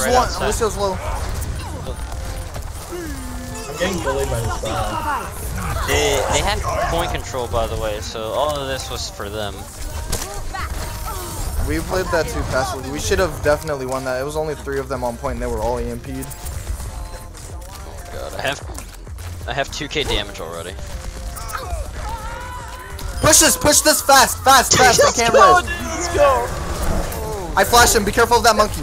Lucio's right one. outside. Lucio's low. I'm getting bullied by this guy. They they had point control by the way, so all of this was for them. We played that too passively. We should have definitely won that. It was only three of them on point, and they were all E EMP'd. Oh, God, I have I have 2k damage already. Push this, push this fast, fast, fast. I can't go, dude, let's go. I flashed him. Be careful of that monkey.